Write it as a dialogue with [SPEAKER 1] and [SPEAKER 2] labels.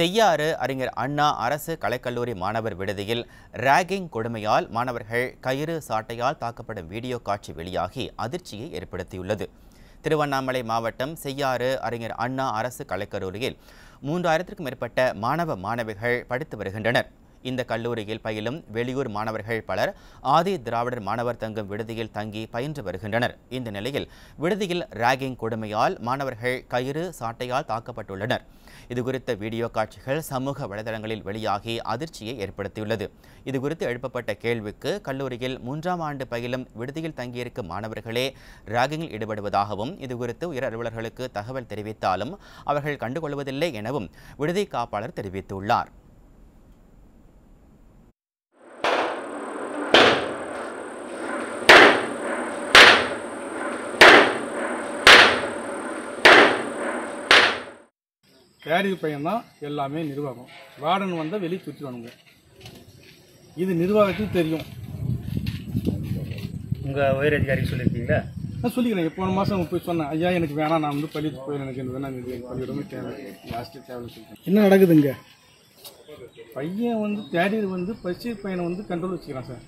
[SPEAKER 1] செய்யாறு அறிஞர் அண்ணா அரசு கலைக்கல்லூரி மாணவர் விடுதியில் ராகிங் கொடுமையால் மாணவர்கள் கயிறு சாட்டையால் தாக்கப்படும் வீடியோ காட்சி வெளியாகி அதிர்ச்சியை ஏற்படுத்தியுள்ளது. திருவண்ணாமலை மாவட்டம் செய்யாறு அறிஞர் அண்ணா அரசு கலைக்கல்லூரியில் மூன்றாயிரத்திற்கும் மேற்பட்ட மாணவ மாணவிகள் படித்து வருகின்றனர். இந்த கல்லூரியில் பயிலும் வெளியூர் மாணவர்கள் பலர் ஆதி திராவிடர் மாணவர் தங்கும் விடுதியில் தங்கி பயின்று வருகின்றனர். இந்த நிலையில் விடுதியில் ராகிங் கொடுமையால் மாணவர்கள் கயிறு சாட்டையால் தாக்கப்பட்டுள்ளனர். இதுகுறித்த வீடியோ காட்சிகள் சமூக வலைதளங்களில் வெளியாகி அதிர்ச்சியை ஏற்படுத்தியுள்ளது. இதுகுறித்து எழுப்பப்பட்ட கேள்விக்கு கல்லூரியில் மூன்றாம் ஆண்டு பயிலும் விடுதியில் தங்கியிருக்கும் மாணவர்களே ராகிங்கில் ஈடுபடுவதாகவும் இதுகுறித்து உயர் அலுவலர்களுக்கு தகவல் தெரிவித்தாலும் அவர்கள் கண்டுகொள்வதில்லை எனவும் விடுதி காப்பாளர் தெரிவித்துள்ளார்.
[SPEAKER 2] கேரியர் பையன் தான் எல்லாமே நிர்வாகம். வார்டன் வந்தால் வெளியே சுற்றிடுவானுங்க இது நிர்வாகத்துக்கு தெரியும்.
[SPEAKER 3] உங்கள் உயர் அதிகாரிக்கு சொல்லியிருக்கீங்களா?
[SPEAKER 2] நான் சொல்லிக்கிறேன். போன மாதம் போய் சொன்னேன் ஐயா எனக்கு வேணாம் நான் வந்து பள்ளிக்கு போய் எனக்கு இந்த வேணாம் இது பள்ளியிடமே தேவை. லாஸ்ட்டு தேவைன்னு சொல்லிட்டேன். என்ன நடக்குதுங்க பையன் வந்து தேடியர் வந்து பசி பையனை வந்து கண்ட்ரோல் வச்சுக்கிறான் சார்.